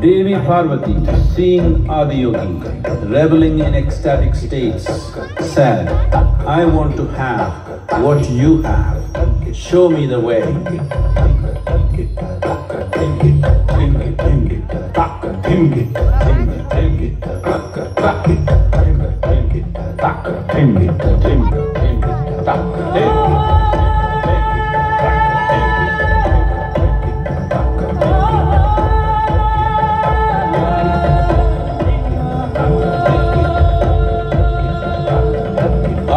Devi Parvati, seeing Adiyogi, reveling in ecstatic states, said, I want to have what you have. Show me the way.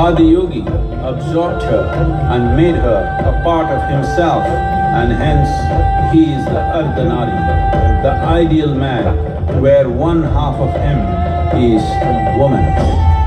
Adiyogi absorbed her and made her a part of himself and hence he is the Ardhanari, the ideal man where one half of him is woman.